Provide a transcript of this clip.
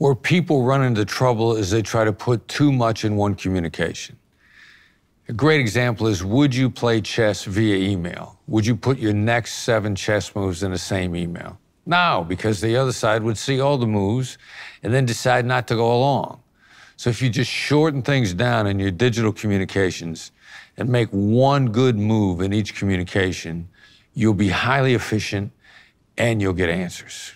Where people run into trouble is they try to put too much in one communication. A great example is would you play chess via email? Would you put your next seven chess moves in the same email? No, because the other side would see all the moves and then decide not to go along. So if you just shorten things down in your digital communications and make one good move in each communication, you'll be highly efficient and you'll get answers.